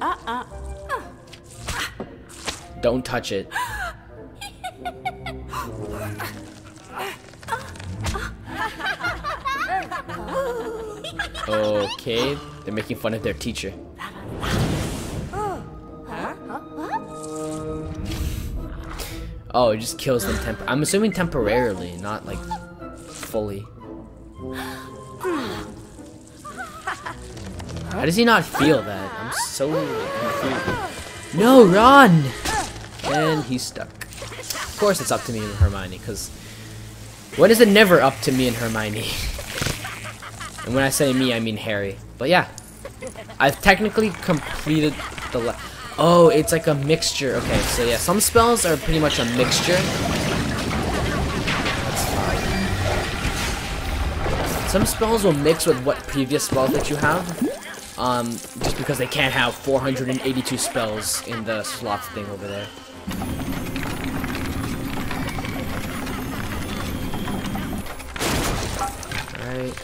Uh-uh. Don't touch it. Okay, they're making fun of their teacher. Oh, it just kills them temp- I'm assuming temporarily, not like fully. How does he not feel that? So confused. No, run! And he's stuck. Of course it's up to me and Hermione, because when is it never up to me and Hermione? and when I say me, I mean Harry. But yeah, I've technically completed the Oh, it's like a mixture. Okay, so yeah, some spells are pretty much a mixture. That's fine. Some spells will mix with what previous spells that you have. Um, just because they can't have 482 spells in the slots thing over there. Alright.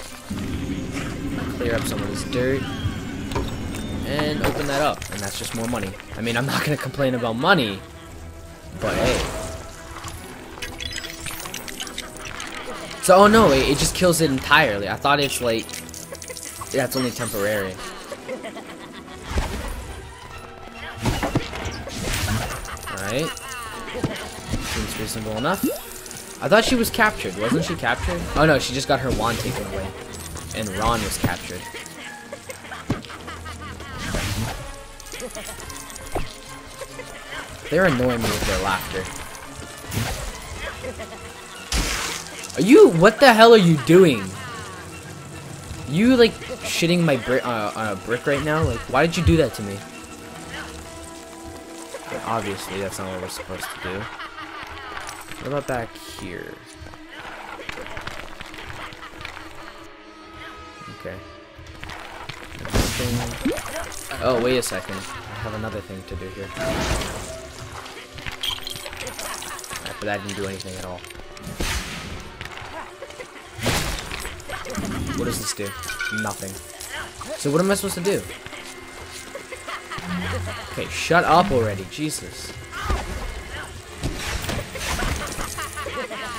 Clear up some of this dirt. And open that up. And that's just more money. I mean, I'm not gonna complain about money. But hey. So, oh no, it, it just kills it entirely. I thought it's like... That's only temporary. Enough. I thought she was captured. Wasn't she captured? Oh no, she just got her wand taken away. And Ron was captured. They're annoying me with their laughter. Are you- what the hell are you doing? You, like, shitting my brick uh, on a brick right now? Like, why did you do that to me? Obviously, that's not what we're supposed to do. What about back here? Okay. Oh, wait a second. I have another thing to do here. Alright, but that didn't do anything at all. What does this do? Nothing. So what am I supposed to do? Okay, shut up already. Jesus.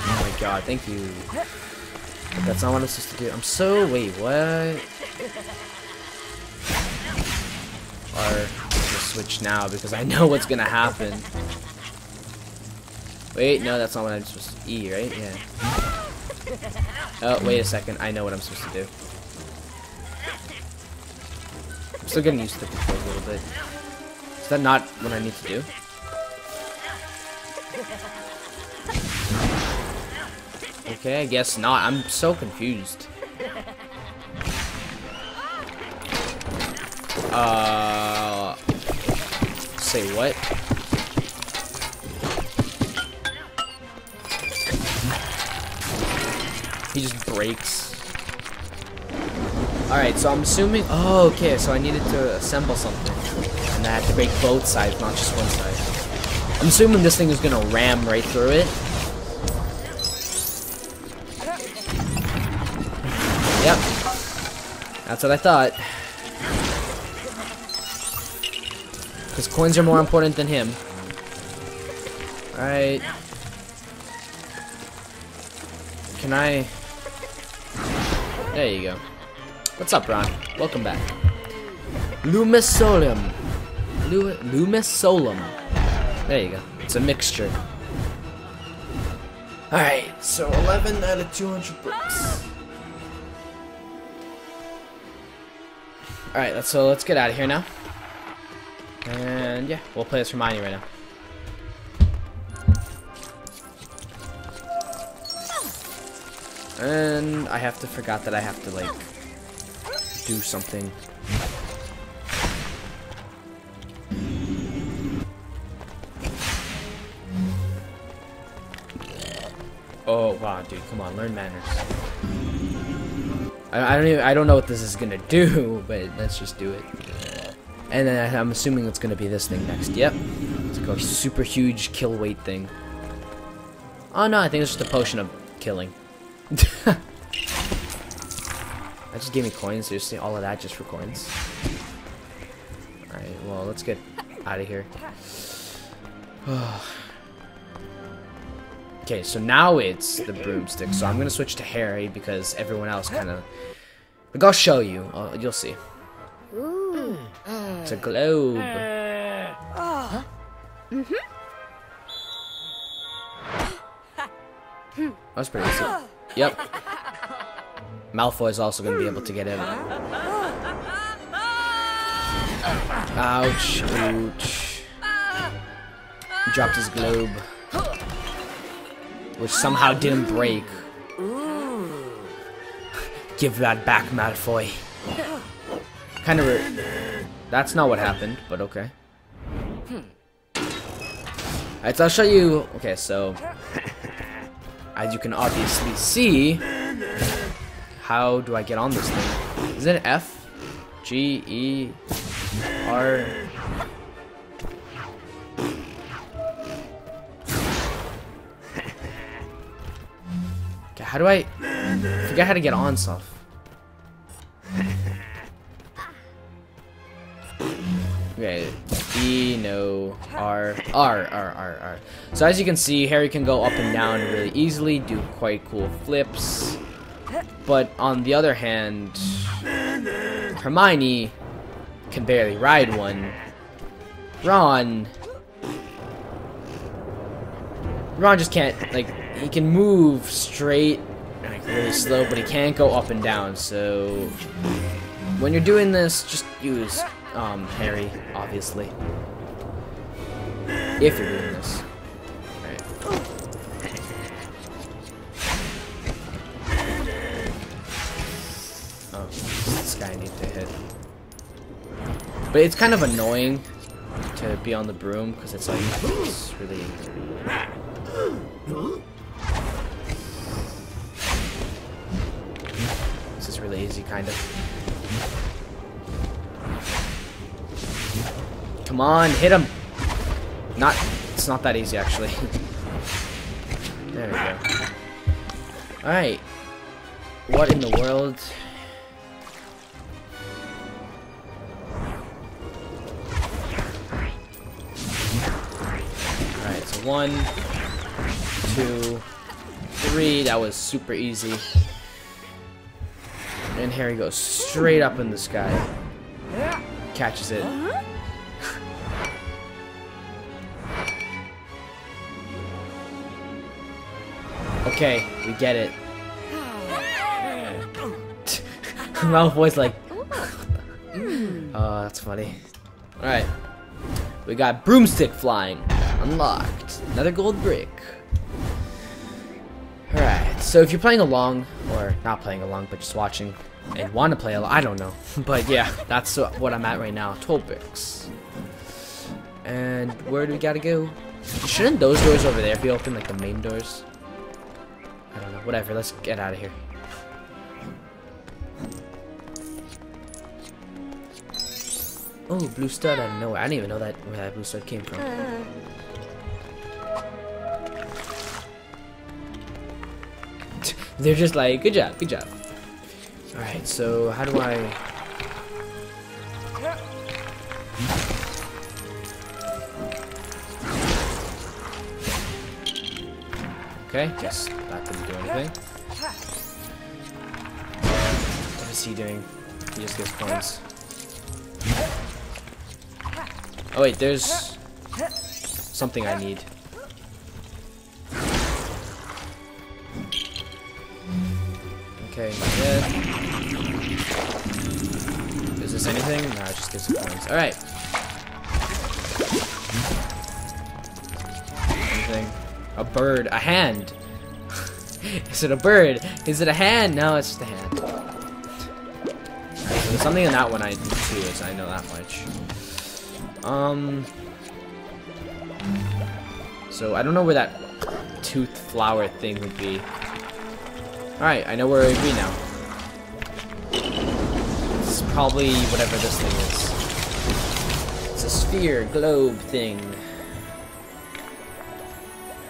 Oh my god, thank you. That's not what I'm supposed to do. I'm so... Wait, what? Or just switch now because I know what's gonna happen. Wait, no, that's not what I'm supposed to... E, right? Yeah. Oh, wait a second. I know what I'm supposed to do. I'm still getting used to the controls a little bit. Is that not what I need to do? Okay, I guess not. I'm so confused. Uh... Say what? He just breaks. Alright, so I'm assuming... Oh, okay, so I needed to assemble something. And I had to break both sides, not just one side. I'm assuming this thing is gonna ram right through it. That's what I thought. Because coins are more important than him. Alright. Can I... There you go. What's up, Ron? Welcome back. Lumos Solem. Lu Lumos Solem. There you go. It's a mixture. Alright, so 11 out of 200 bricks. Alright, let's, so let's get out of here now. And yeah, we'll play as Hermione right now. And I have to forgot that I have to like do something. Oh wow, dude, come on, learn manners. I, I don't even I don't know what this is gonna do, but let's just do it. And then I'm assuming it's gonna be this thing next. Yep, it's like a super huge kill weight thing. Oh no, I think it's just a potion of killing. that just gave me coins. Seriously, all of that just for coins. Alright, well, let's let's get out of here. okay, so now it's the broomstick. So I'm gonna switch to Harry because everyone else kind of. Like I'll show you. I'll, you'll see. Ooh. It's a globe. That's pretty easy. Yep. Malfoy's also gonna be able to get in. Ouch, ouch. Dropped his globe. Which somehow didn't break. Give that back, Malfoy. Kind of. That's not what happened, but okay. Hmm. Alright, so I'll show you. Okay, so. As you can obviously see. How do I get on this thing? Is it F? G, E, R. how do I forget how to get on stuff? Okay, E, no, R, R, R, R, R. So as you can see, Harry can go up and down really easily, do quite cool flips. But on the other hand, Hermione can barely ride one. Ron... Ron just can't, like, he can move straight, like, really slow, but he can't go up and down, so... When you're doing this, just use, um, Harry, obviously. If you're doing this. Oh, this guy needs to hit. But it's kind of annoying to be on the broom because it's like it's really. Really easy, kind of. Come on, hit him. Not. It's not that easy, actually. there we go. All right. What in the world? Alright, so one, two, three. That was super easy. And Harry goes straight up in the sky. Catches it. Okay, we get it. Malfoy's like, hmm, oh, that's funny. Alright. We got broomstick flying. Unlocked. Another gold brick. So if you're playing along, or not playing along, but just watching, and want to play along, I don't know. But yeah, that's what I'm at right now. 12 bricks. And where do we gotta go? Shouldn't those doors over there be open, like the main doors? I don't know. Whatever, let's get out of here. Oh, blue stud out of nowhere. I didn't even know that where that blue stud came from. Uh-huh. They're just like, good job, good job. Alright, so how do I... Okay, guess that didn't do anything. What is he doing? He just gives points. Oh wait, there's something I need. Alright. Anything? A bird. A hand. Is it a bird? Is it a hand? No, it's just a hand. There's something in that one I do too, as I know that much. Um. So I don't know where that tooth flower thing would be. Alright, I know where it would be now. It's probably whatever this thing is. It's a sphere, globe thing.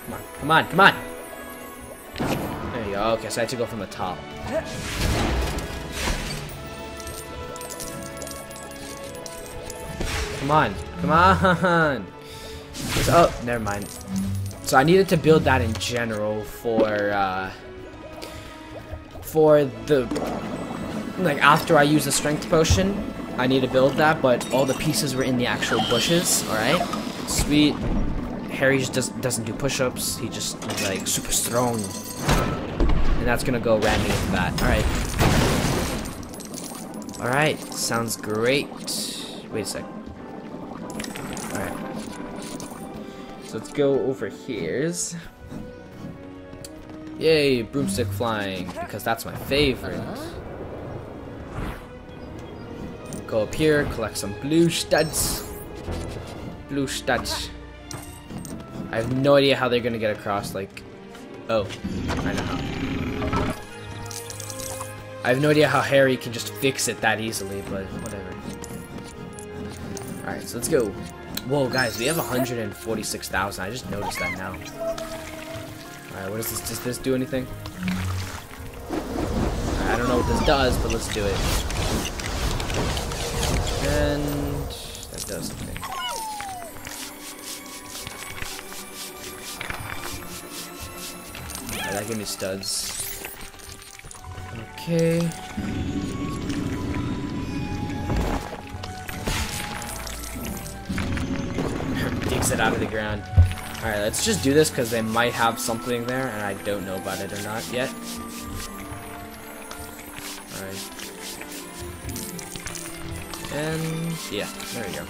Come on, come on, come on! There you go. Okay, so I had to go from the top. Come on. Come on. Oh, never mind. So I needed to build that in general for, uh, for the, like, after I use the strength potion, I need to build that, but all the pieces were in the actual bushes, alright? Sweet. Harry just does, doesn't do push-ups, he just, like, super strong. And that's gonna go ramming into that, alright. Alright, sounds great. Wait a sec. Alright. So let's go over here's. Yay, broomstick flying, because that's my favorite. Go up here, collect some blue studs. Blue studs. I have no idea how they're gonna get across, like... Oh, I know how. I have no idea how Harry can just fix it that easily, but whatever. Alright, so let's go. Whoa, guys, we have 146,000. I just noticed that now. Alright, what is this? Does this do anything? I don't know what this does, but let's do it. And that does something. Alright, that gave me studs. Okay. Digs it out of the ground. Alright, let's just do this because they might have something there and I don't know about it or not yet. Alright. And yeah, there we go.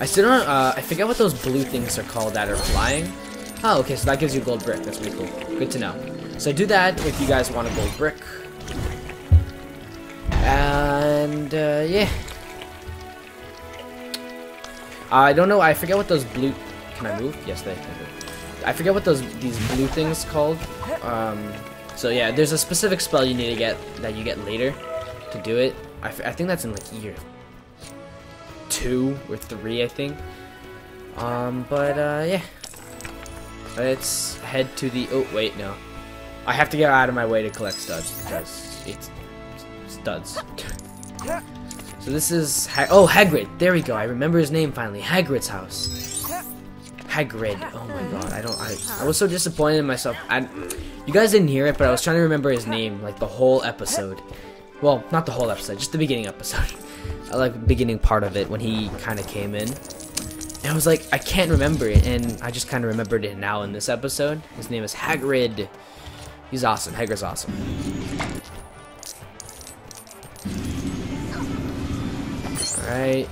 I still don't, uh, I forget what those blue things are called that are flying. Oh, okay, so that gives you gold brick. That's pretty cool. Good to know. So do that if you guys want a gold brick. And, uh, yeah. I don't know, I forget what those blue... Can I move? Yes, they can move. I forget what those these blue things called. Um, so yeah, there's a specific spell you need to get that you get later to do it. I, I think that's in like year two or three, I think. Um, but uh, yeah. Let's head to the. Oh wait, no. I have to get out of my way to collect studs because it's studs. so this is ha oh Hagrid. There we go. I remember his name finally. Hagrid's house. Hagrid. Oh my god. I don't. I, I was so disappointed in myself. I, you guys didn't hear it, but I was trying to remember his name like the whole episode. Well, not the whole episode, just the beginning episode. I like the beginning part of it when he kind of came in. And I was like, I can't remember it, and I just kind of remembered it now in this episode. His name is Hagrid. He's awesome. Hagrid's awesome. Alright.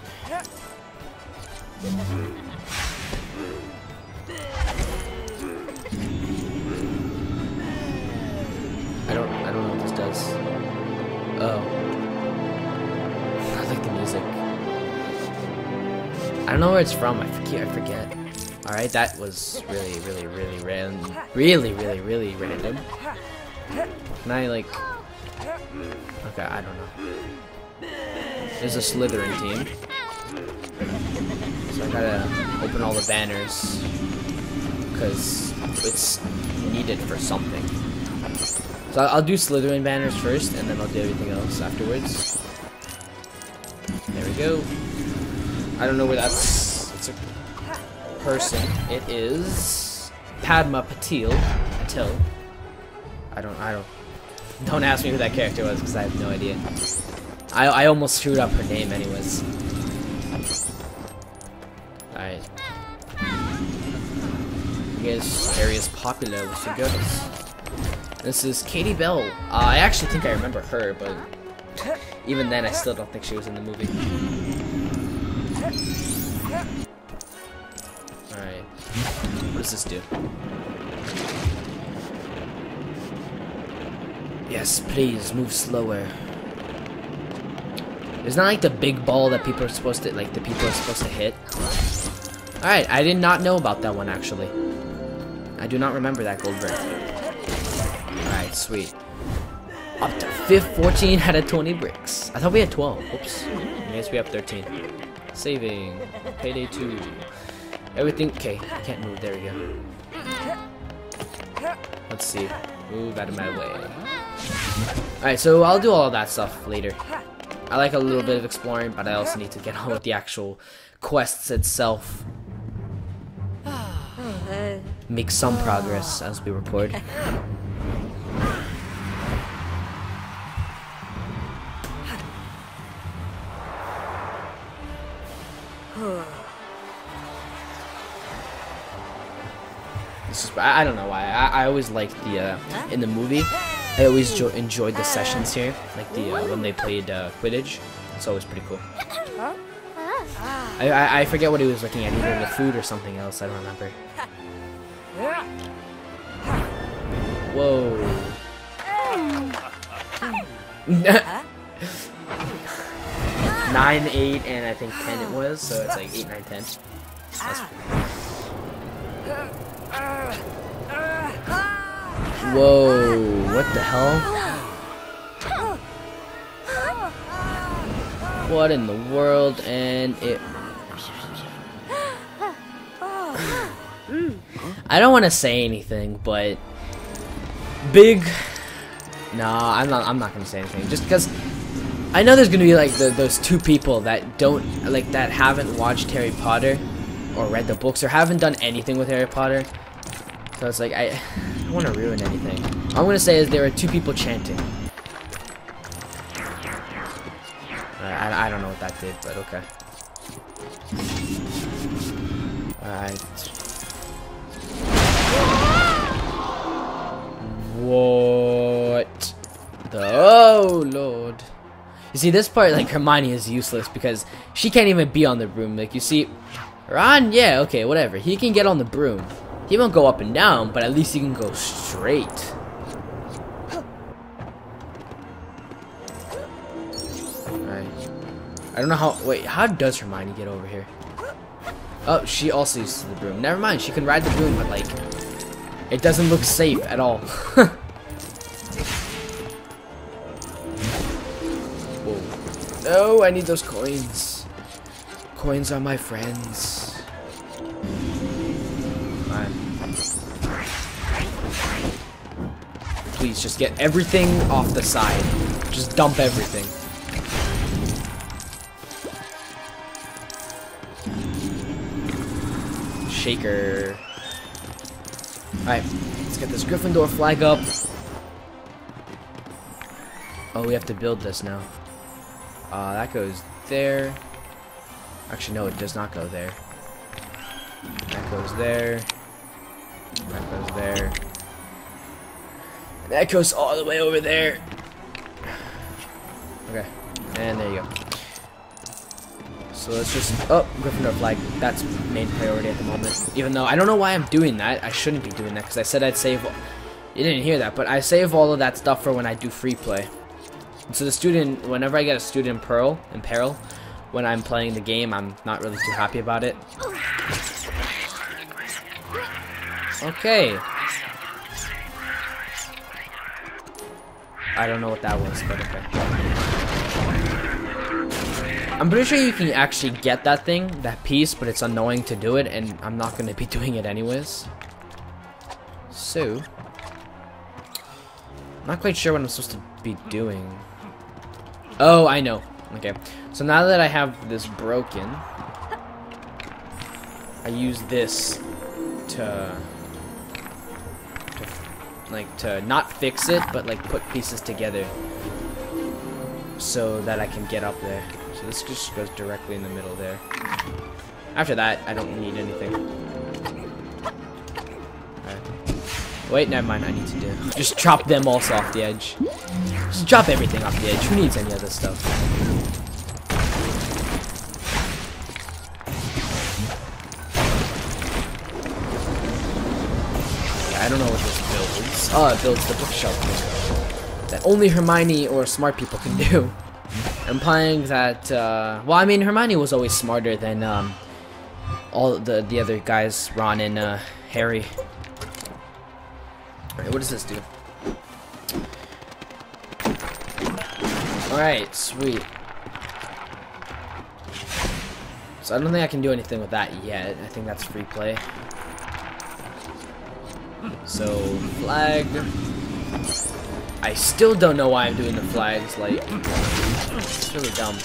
Don't know where it's from. I forget. I forget. All right, that was really, really, really random. Really, really, really random. Can I like? Okay, I don't know. There's a Slytherin team, so I gotta open all the banners because it's needed for something. So I'll do Slytherin banners first, and then I'll do everything else afterwards. There we go. I don't know where that's... It's a person. It is... Padma Patil. Patil. I don't... I don't... Don't ask me who that character was, because I have no idea. I, I almost screwed up her name anyways. Alright. I guess area's popular the girls. This is Katie Bell. Uh, I actually think I remember her, but even then, I still don't think she was in the movie. Does this do? Yes, please, move slower. It's not like the big ball that people are supposed to, like, the people are supposed to hit. Alright, I did not know about that one, actually. I do not remember that gold brick. Alright, sweet. Up to fifth 14 out of 20 bricks. I thought we had 12. Oops. I guess we have 13. Saving. Payday 2. Everything. Okay, I can't move. There we go. Let's see. Move out of my way. Alright, so I'll do all that stuff later. I like a little bit of exploring, but I also need to get on with the actual quests itself. Make some progress as we record. I, I don't know why. I, I always liked the, uh, in the movie, I always jo- enjoyed the sessions here, like the, uh, when they played uh, Quidditch. It's always pretty cool. I, I, I forget what he was looking at, either the food or something else, I don't remember. Whoa. Nine, eight, and I think ten it was, so it's like eight, nine, ten. That's Whoa, what the hell? What in the world? And it. I don't want to say anything, but big. Nah, I'm not. I'm not gonna say anything. Just because I know there's gonna be like the, those two people that don't like that haven't watched Harry Potter or read the books or haven't done anything with Harry Potter. So it's like I, I don't want to ruin anything. All I'm gonna say is there are two people chanting. I, I, I don't know what that did, but okay. Alright. What? The oh lord. You see this part like Hermione is useless because she can't even be on the broom. Like you see Ron, yeah, okay, whatever. He can get on the broom. He won't go up and down, but at least he can go straight. Alright. I don't know how wait, how does Hermione get over here? Oh, she also uses the broom. Never mind, she can ride the broom, but like it doesn't look safe at all. Whoa. No, I need those coins. Coins are my friends. Please, just get everything off the side. Just dump everything. Shaker. Alright, let's get this Gryffindor flag up. Oh, we have to build this now. Uh, that goes there. Actually, no, it does not go there. That goes there. That goes there. That goes all the way over there. Okay, and there you go. So let's just, oh, Gryffindor flag. That's main priority at the moment. Even though I don't know why I'm doing that. I shouldn't be doing that because I said I'd save. You didn't hear that, but I save all of that stuff for when I do free play. So the student, whenever I get a student in Pearl, in Peril, when I'm playing the game, I'm not really too happy about it. Okay. I don't know what that was, but okay. I'm pretty sure you can actually get that thing, that piece, but it's annoying to do it, and I'm not going to be doing it anyways. So, I'm not quite sure what I'm supposed to be doing. Oh, I know. Okay. So now that I have this broken, I use this to, to like to not fix it, but like put pieces together so that I can get up there. So this just goes directly in the middle there. After that, I don't need anything. Wait, never mind. I need to do just chop them also off the edge. Just drop everything off the edge. Who needs any other stuff? I don't know what this Oh, builds the bookshelf that only Hermione or smart people can do. Implying that, uh, well, I mean, Hermione was always smarter than um, all the the other guys, Ron and uh, Harry. Alright, what does this do? Alright, sweet. So I don't think I can do anything with that yet. I think that's free play. So, flag. I still don't know why I'm doing the flags, like, it's really dumb.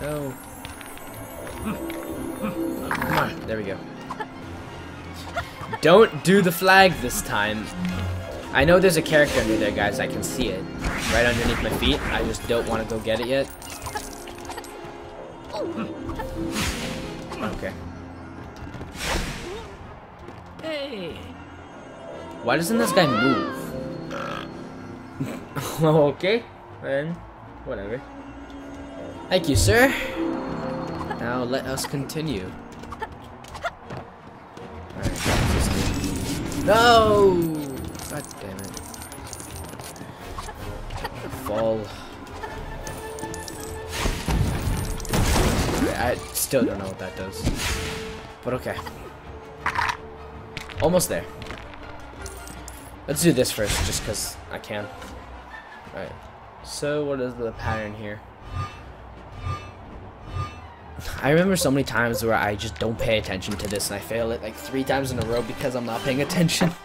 No. There we go. Don't do the flag this time. I know there's a character under there, guys. I can see it. Right underneath my feet. I just don't want to go get it yet. Hmm. Okay. Hey. Why doesn't this guy move? okay, then whatever. Thank you, sir. Now let us continue. Alright, no! God damn it. I still don't know what that does. But okay. Almost there. Let's do this first, just because I can. Alright. So, what is the pattern here? I remember so many times where I just don't pay attention to this and I fail it like three times in a row because I'm not paying attention.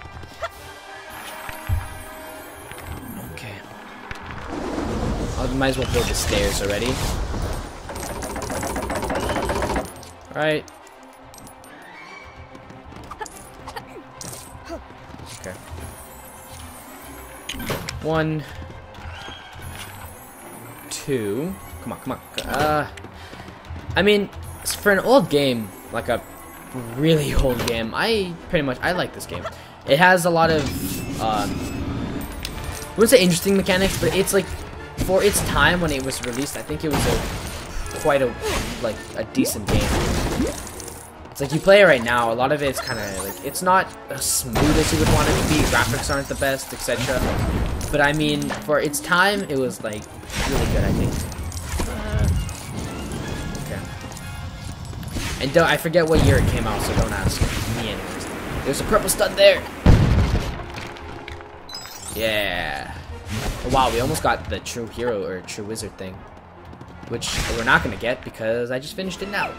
might as well build the stairs already. Alright. Okay. One. Two. Come on, come on. Uh, I mean, for an old game, like a really old game, I pretty much, I like this game. It has a lot of, um, I wouldn't say interesting mechanics, but it's like, for its time when it was released, I think it was a, quite a, like, a decent game. It's like you play it right now, a lot of it's kind of like it's not as smooth as you would want it to be. Graphics aren't the best, etc. But I mean, for its time, it was like really good. I think. Okay. And don't I forget what year it came out, so don't ask me anyways. There's a purple stud there. Yeah. Wow, we almost got the true hero or true wizard thing. Which we're not gonna get because I just finished it now.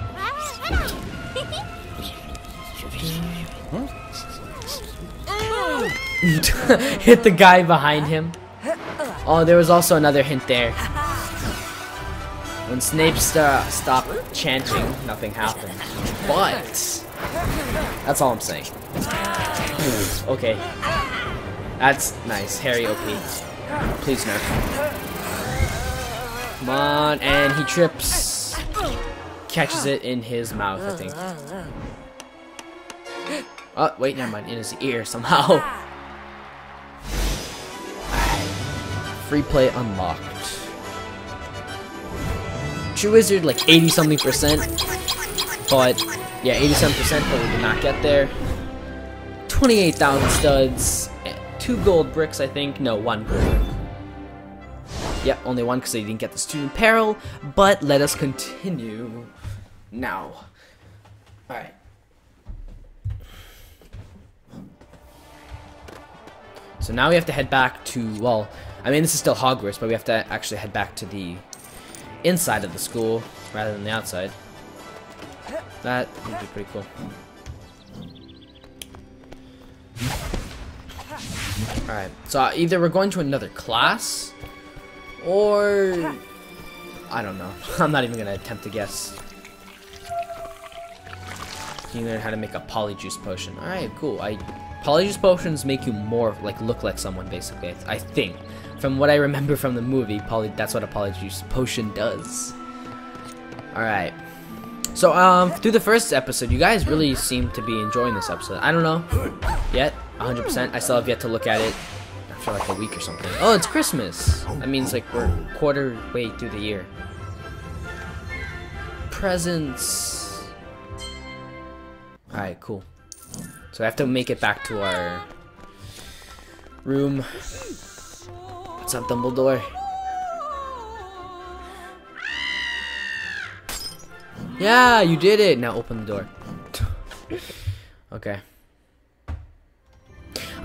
Hit the guy behind him. Oh, there was also another hint there. When Snape st stopped chanting, nothing happened. But that's all I'm saying. okay, that's nice. Harry OP. Please nerf. Come on, and he trips. Catches it in his mouth, I think. Oh, wait, never mind. In his ear somehow. Free play unlocked. True Wizard, like 80 something percent. But, yeah, 87 percent, but we did not get there. 28,000 studs. Two gold bricks, I think. No, one brick. Yep, only one because they didn't get the student peril. But let us continue now. Alright. So now we have to head back to, well, I mean, this is still Hogwarts, but we have to actually head back to the inside of the school rather than the outside. That would be pretty cool. Alright, so either we're going to another class, or... I don't know. I'm not even going to attempt to guess. You learn how to make a polyjuice potion. Alright, cool. I Polyjuice potions make you more like look like someone basically. I think. From what I remember from the movie, poly that's what a polyjuice potion does. Alright. So um through the first episode, you guys really seem to be enjoying this episode. I don't know yet, 100%. I still have yet to look at it after like a week or something. Oh, it's Christmas. That means like we're quarter way through the year. Presents. Alright, cool. So I have to make it back to our room. What's up, Dumbledore? Yeah, you did it! Now open the door. okay.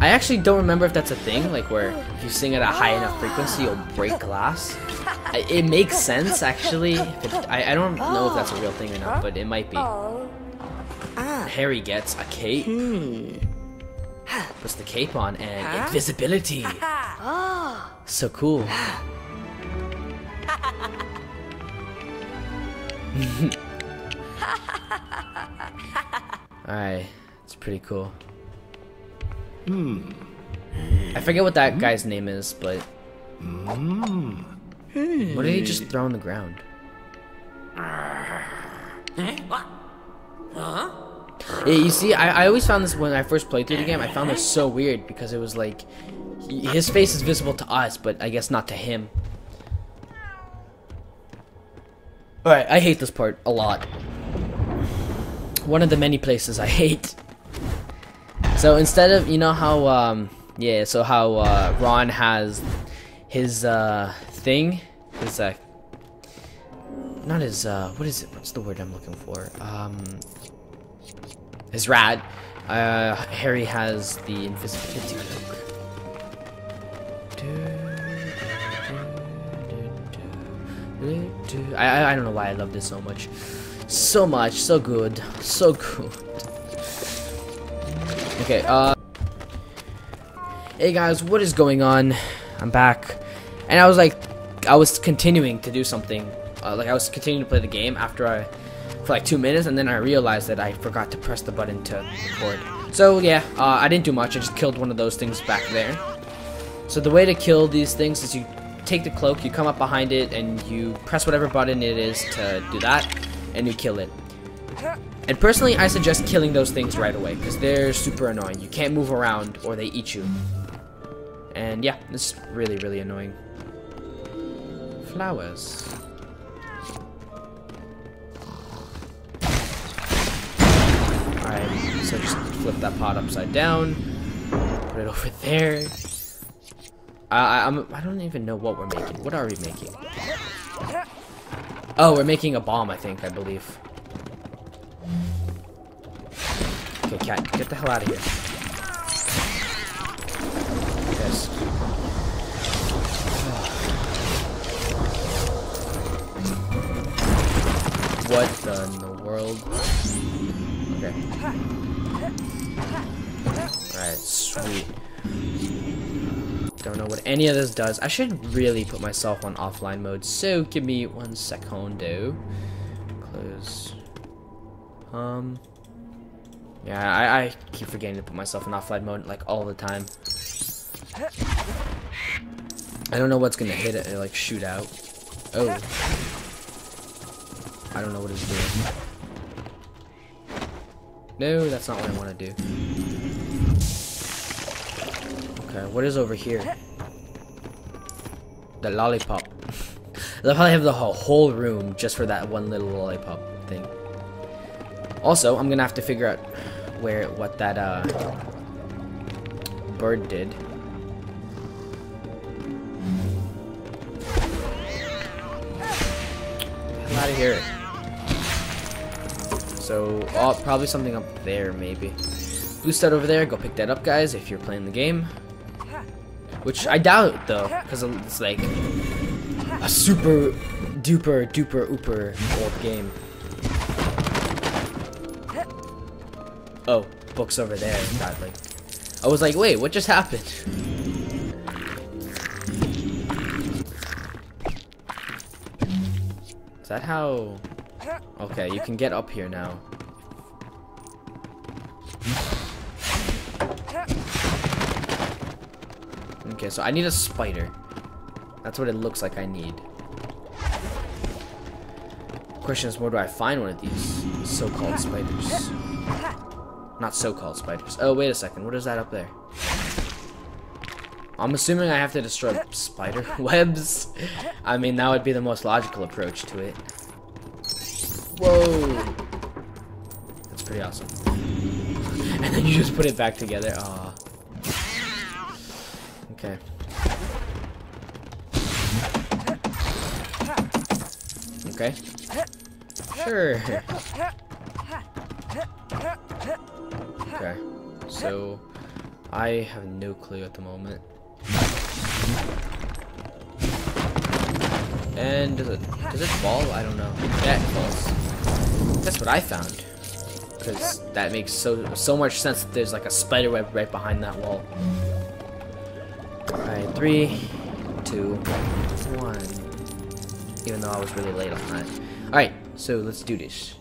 I actually don't remember if that's a thing, like where if you sing at a high enough frequency, you'll break glass. It makes sense, actually. I, I don't know if that's a real thing or not, but it might be. Harry gets a cape. Puts the cape on and invisibility. So cool. Alright, it's pretty cool. I forget what that guy's name is, but. What did he just throw on the ground? Yeah, you see, I, I always found this when I first played through the game. I found this so weird because it was like his face is visible to us, but I guess not to him. Alright, I hate this part a lot. One of the many places I hate. So instead of, you know how, um, yeah, so how uh, Ron has his uh, thing, his, uh, not his, uh, what is it? What's the word I'm looking for? Um, his rat. Uh, Harry has the invisibility cloak. I, I don't know why I love this so much. So much, so good, so good. Okay, uh... Hey guys, what is going on? I'm back. And I was like, I was continuing to do something. Uh, like, I was continuing to play the game after I... For like two minutes, and then I realized that I forgot to press the button to record. So, yeah, uh, I didn't do much. I just killed one of those things back there. So the way to kill these things is you take the cloak, you come up behind it, and you press whatever button it is to do that, and you kill it. And personally, I suggest killing those things right away, because they're super annoying. You can't move around, or they eat you. And yeah, it's really, really annoying. Flowers. Alright, so just flip that pot upside down. Put it over there. I, I'm, I don't even know what we're making. What are we making? Oh, we're making a bomb, I think, I believe. Okay, cat, get the hell out of here. Yes. what the in the world? Okay. Alright, sweet. Don't know what any of this does. I should really put myself on offline mode, so give me one secondo. Close. Um. Yeah, I, I keep forgetting to put myself in offline mode like all the time. I don't know what's gonna hit it, like shoot out. Oh. I don't know what it's doing. No, that's not what I want to do. Okay, what is over here? The lollipop. They'll probably have the whole room just for that one little lollipop thing. Also, I'm gonna have to figure out where what that uh, bird did. Get out of here. So, oh, probably something up there, maybe. Blue stud over there, go pick that up, guys, if you're playing the game. Which I doubt, though, because it's like a super duper duper ooper old game. Oh, books over there. Like, I was like, wait, what just happened? Is that how? Okay, you can get up here now. Okay, so I need a spider. That's what it looks like I need. Question is, where do I find one of these so-called spiders? Not so-called spiders. Oh, wait a second. What is that up there? I'm assuming I have to destroy spider webs. I mean, that would be the most logical approach to it. Whoa! That's pretty awesome. And then you just put it back together. Aw. Okay. Okay. Sure. Okay. So, I have no clue at the moment. And does it does it fall? I don't know. Yeah, it falls. That's what I found. Because that makes so so much sense that there's like a spider web right behind that wall. Alright, three, two, one. Even though I was really late on that. Alright, so let's do this.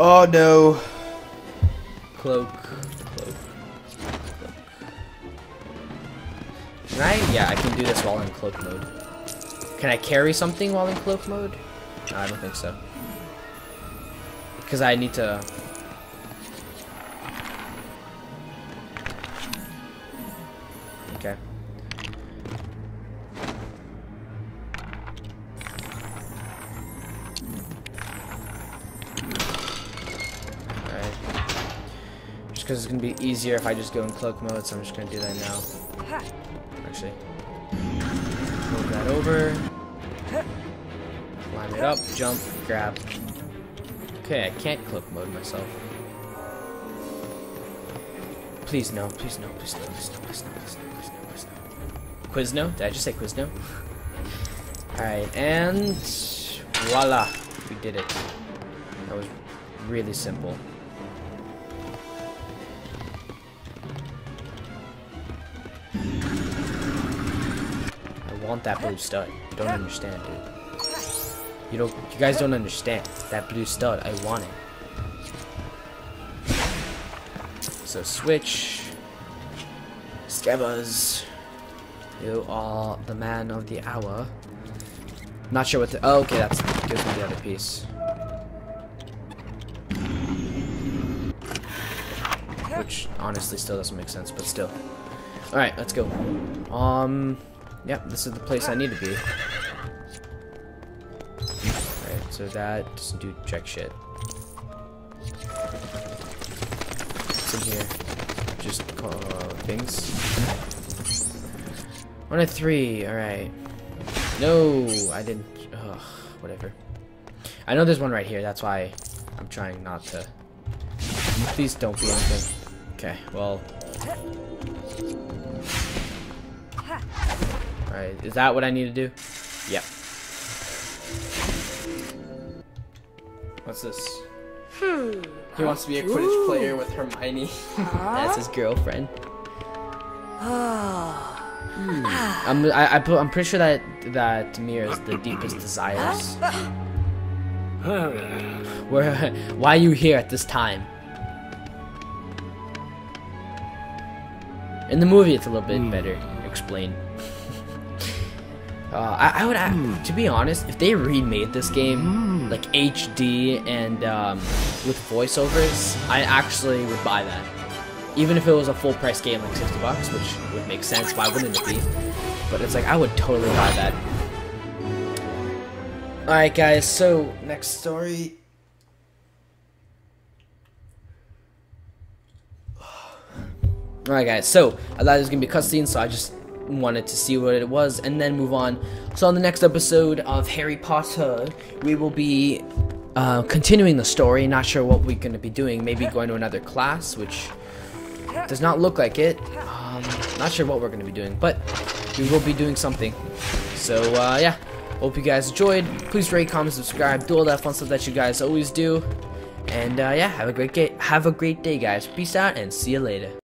Oh no. Cloak. Cloak. Cloak. Can I? Yeah, I can do this while in cloak mode. Can I carry something while in cloak mode? No, I don't think so. Because I need to... because it's going to be easier if I just go in cloak mode, so I'm just going to do that now. Actually. Move that over. Line it up, jump, grab. Okay, I can't cloak mode myself. Please no, please no, please no, please no, please no, please no, please no, please no. Quizno? Did I just say Quizno? Alright, and voila, we did it. That was really simple. Want that blue stud. You don't understand, dude. You don't. You guys don't understand that blue stud. I want it. So switch. Scabbers. You are the man of the hour. Not sure what the. Oh, okay, that's gives me the other piece. Which honestly still doesn't make sense, but still. All right, let's go. Um, yeah, this is the place I need to be. Alright, so that doesn't do check shit. What's in here? Just call uh, things. One of three, alright. No, I didn't. Ugh, whatever. I know there's one right here, that's why I'm trying not to. Please don't be anything. Okay, well. Alright, is that what I need to do? Yep. What's this? Hmm. He wants to be a Quidditch player with Hermione. That's his girlfriend. Ah. Hmm. I'm I, I put, I'm pretty sure that that Mir is the deepest desires. Where why are you here at this time? In the movie, it's a little bit hmm. better explained. Uh, I, I would, to be honest, if they remade this game like HD and um, with voiceovers, I actually would buy that. Even if it was a full price game, like 60 bucks, which would make sense. Why wouldn't it be? But it's like I would totally buy that. All right, guys. So next story. Alright guys, so I thought it was gonna be cutscene, so I just wanted to see what it was and then move on. So on the next episode of Harry Potter, we will be uh, continuing the story. Not sure what we're gonna be doing. Maybe going to another class, which does not look like it. Um, not sure what we're gonna be doing, but we will be doing something. So uh, yeah, hope you guys enjoyed. Please rate, comment, subscribe, do all that fun stuff that you guys always do. And uh, yeah, have a great day. Have a great day, guys. Peace out, and see you later.